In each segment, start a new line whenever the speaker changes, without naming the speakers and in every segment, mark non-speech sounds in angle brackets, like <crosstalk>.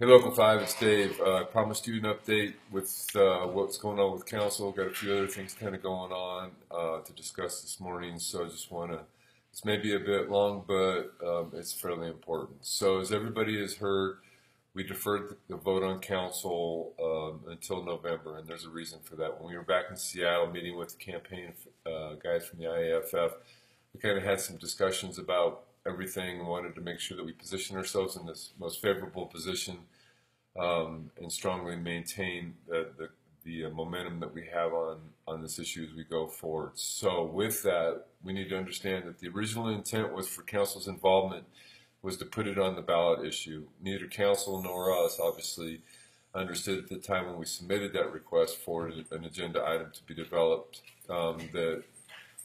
Hey, Local 5, it's Dave. Uh, I promised you an update with uh, what's going on with council. Got a few other things kind of going on uh, to discuss this morning, so I just want to. This may be a bit long, but um, it's fairly important. So, as everybody has heard, we deferred the vote on council um, until November, and there's a reason for that. When we were back in Seattle meeting with the campaign uh, guys from the IAFF, we kind of had some discussions about everything, wanted to make sure that we position ourselves in this most favorable position um, and strongly maintain the, the, the uh, momentum that we have on, on this issue as we go forward. So with that, we need to understand that the original intent was for council's involvement was to put it on the ballot issue. Neither council nor us, obviously, understood at the time when we submitted that request for an agenda item to be developed um, that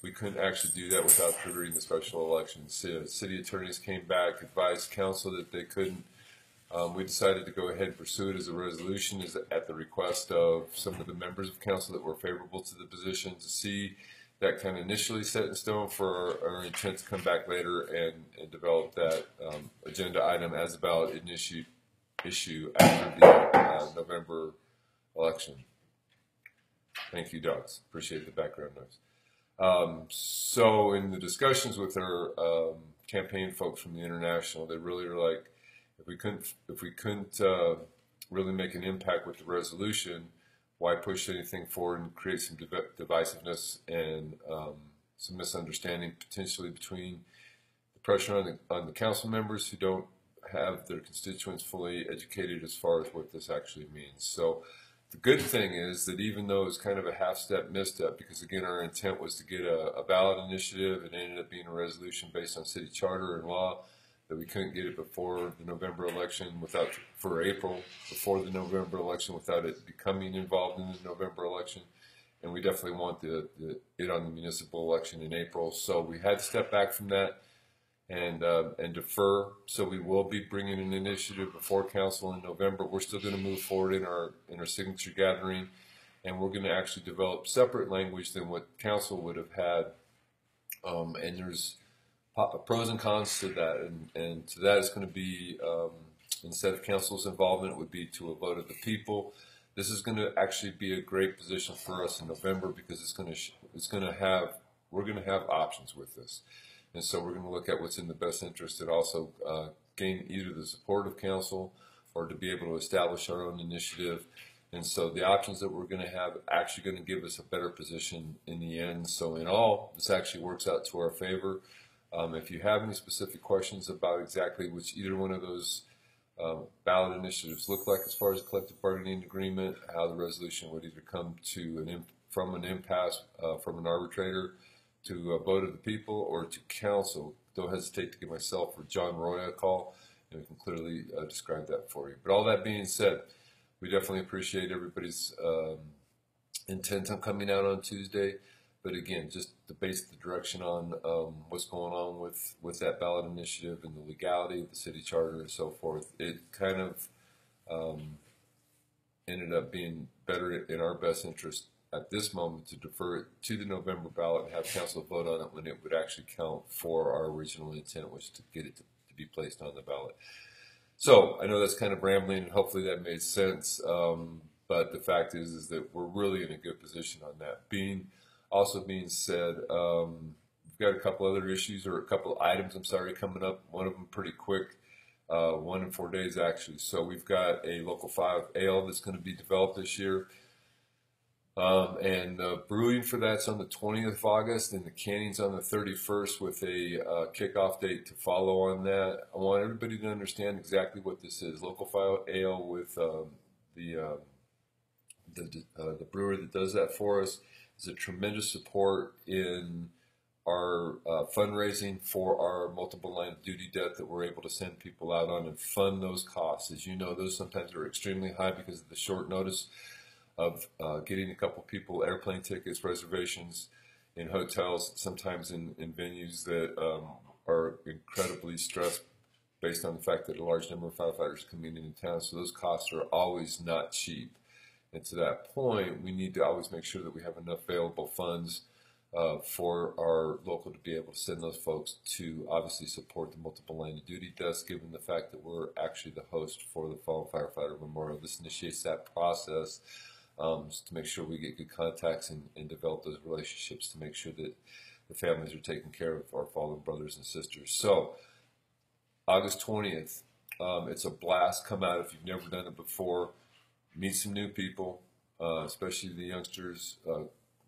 we couldn't actually do that without triggering the special election. City attorneys came back, advised council that they couldn't. Um, we decided to go ahead and pursue it as a resolution is at the request of some of the members of council that were favorable to the position to see that kind of initially set in stone for our, our intent to come back later and, and develop that um, agenda item as a ballot issue, issue after the uh, November election. Thank you, Dogs. Appreciate the background noise. Um, so in the discussions with our um, campaign folks from the international, they really were like, if we couldn't, if we couldn't uh, really make an impact with the resolution, why push anything forward and create some div divisiveness and um, some misunderstanding potentially between the pressure on the, on the council members who don't have their constituents fully educated as far as what this actually means. So the good thing is that even though it's kind of a half step misstep, because again, our intent was to get a, a ballot initiative, it ended up being a resolution based on city charter and law that we couldn't get it before the November election without, for April, before the November election without it becoming involved in the November election. And we definitely want the, the it on the municipal election in April. So we had to step back from that and uh, and defer. So we will be bringing an initiative before council in November. We're still going to move forward in our in our signature gathering, and we're going to actually develop separate language than what council would have had. Um, and there's pros and cons to that, and and to that is going to be um, instead of council's involvement, it would be to a vote of the people. This is going to actually be a great position for us in November because it's going to it's going to have we're going to have options with this. And so we're going to look at what's in the best interest and also uh, gain either the support of council or to be able to establish our own initiative. And so the options that we're going to have actually going to give us a better position in the end. So in all, this actually works out to our favor. Um, if you have any specific questions about exactly which either one of those um, ballot initiatives look like as far as collective bargaining agreement, how the resolution would either come to an from an impasse uh, from an arbitrator, to a vote of the people or to council, don't hesitate to give myself or John Roy a call, and we can clearly uh, describe that for you. But all that being said, we definitely appreciate everybody's um, intent on coming out on Tuesday. But again, just to base the direction on um, what's going on with, with that ballot initiative and the legality of the city charter and so forth, it kind of um, ended up being better in our best interest at this moment to defer it to the November ballot and have council vote on it when it would actually count for our original intent, which to get it to, to be placed on the ballot. So I know that's kind of rambling, and hopefully that made sense. Um, but the fact is, is that we're really in a good position on that. Being also being said, um, we've got a couple other issues or a couple items. I'm sorry, coming up. One of them pretty quick. Uh, one in four days actually. So we've got a local five ale that's going to be developed this year. Um, and the brewing for that's on the 20th of August, and the canning's on the 31st with a uh, kickoff date to follow on that. I want everybody to understand exactly what this is. Local Five Ale with um, the uh, the, uh, the brewer that does that for us is a tremendous support in our uh, fundraising for our multiple line of duty debt that we're able to send people out on and fund those costs. As you know, those sometimes are extremely high because of the short notice of uh, getting a couple people airplane tickets, reservations in hotels, sometimes in, in venues that um, are incredibly stressed based on the fact that a large number of firefighters coming into town. So those costs are always not cheap. And to that point, we need to always make sure that we have enough available funds uh, for our local to be able to send those folks to obviously support the multiple line of duty desk, given the fact that we're actually the host for the Fallen Firefighter Memorial. This initiates that process um, to make sure we get good contacts and, and develop those relationships to make sure that the families are taken care of our fallen brothers and sisters. So, August 20th, um, it's a blast. Come out if you've never done it before. Meet some new people, uh, especially the youngsters. Uh,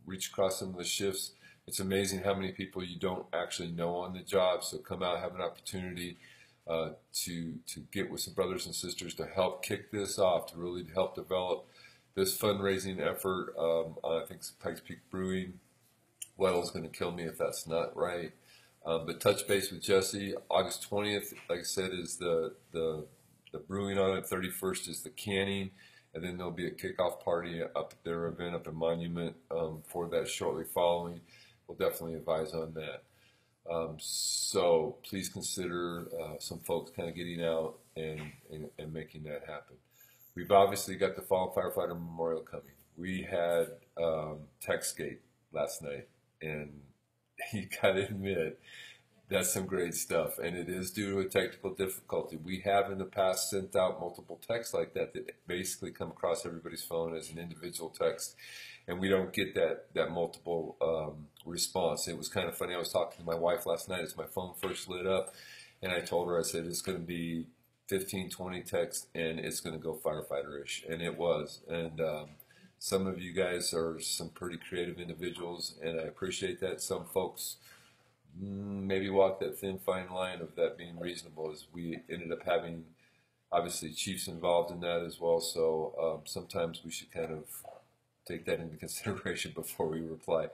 reach across some of the shifts. It's amazing how many people you don't actually know on the job. So come out, have an opportunity uh, to to get with some brothers and sisters to help kick this off, to really help develop this fundraising effort. Um, I think Pikes Peak Brewing. Weddle's going to kill me if that's not right. Um, but touch base with Jesse. August 20th, like I said, is the the the brewing on it. 31st is the canning and then there'll be a kickoff party up at their event up in Monument um, for that shortly following. We'll definitely advise on that. Um, so please consider uh, some folks kind of getting out and, and, and, making that happen. We've obviously got the Fallen Firefighter Memorial coming. We had um, TextGate last night, and <laughs> you got to admit, that's some great stuff, and it is due to a technical difficulty. We have in the past sent out multiple texts like that that basically come across everybody's phone as an individual text, and we don't get that that multiple um, response. It was kind of funny. I was talking to my wife last night as my phone first lit up, and I told her I said it's going to be 15, 20 texts, and it's going to go firefighter-ish, and it was. And um, some of you guys are some pretty creative individuals, and I appreciate that. Some folks Mm, maybe walk that thin fine line of that being reasonable as we ended up having obviously chiefs involved in that as well so um, sometimes we should kind of take that into <laughs> consideration before we reply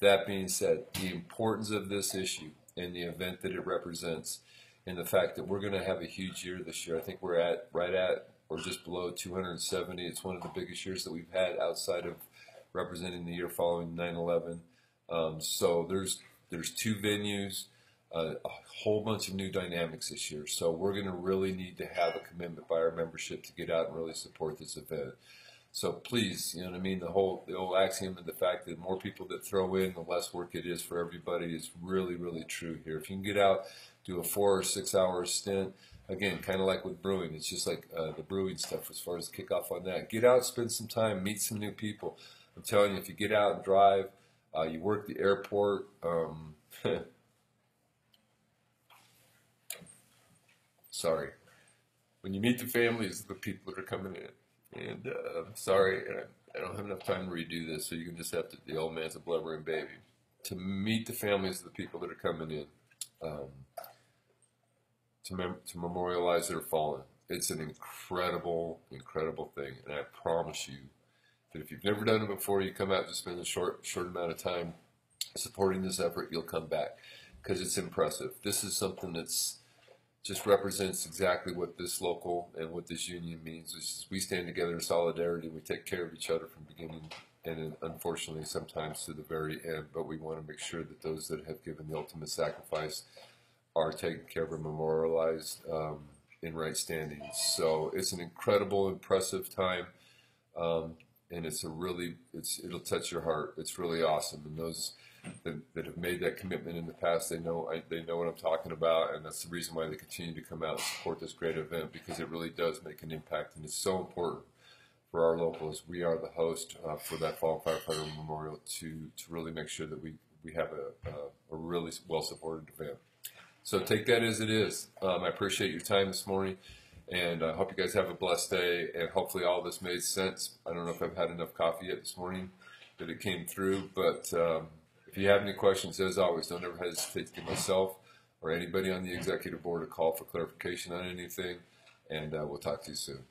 that being said the importance of this issue and the event that it represents and the fact that we're going to have a huge year this year i think we're at right at or just below 270 it's one of the biggest years that we've had outside of representing the year following 9-11 um, so there's there's two venues, uh, a whole bunch of new dynamics this year. So we're going to really need to have a commitment by our membership to get out and really support this event. So please, you know what I mean? The whole the old axiom and the fact that the more people that throw in, the less work it is for everybody is really, really true here. If you can get out, do a four or six hour stint, again, kind of like with brewing, it's just like uh, the brewing stuff as far as kickoff on that. Get out, spend some time, meet some new people. I'm telling you, if you get out and drive, uh, you work the airport. Um, <laughs> sorry. When you meet the families of the people that are coming in, and uh, sorry, I, I don't have enough time to redo this, so you can just have to. The old man's a blubbering baby. To meet the families of the people that are coming in, um, to mem- to memorialize their fallen. It's an incredible, incredible thing, and I promise you that if you've never done it before, you come out to spend a short short amount of time supporting this effort, you'll come back because it's impressive. This is something that's just represents exactly what this local and what this union means. Is we stand together in solidarity. We take care of each other from beginning and unfortunately sometimes to the very end. But we want to make sure that those that have given the ultimate sacrifice are taken care of and memorialized um, in right standing. So it's an incredible, impressive time. Um, and it's a really it's it'll touch your heart. It's really awesome, and those that, that have made that commitment in the past, they know I, they know what I'm talking about, and that's the reason why they continue to come out and support this great event because it really does make an impact, and it's so important for our locals. We are the host uh, for that Fall Firefighter Memorial to to really make sure that we we have a, a, a really well supported event. So take that as it is. Um, I appreciate your time this morning. And I hope you guys have a blessed day. And hopefully, all this made sense. I don't know if I've had enough coffee yet this morning that it came through. But um, if you have any questions, as always, don't ever hesitate to give myself or anybody on the executive board a call for clarification on anything. And uh, we'll talk to you soon.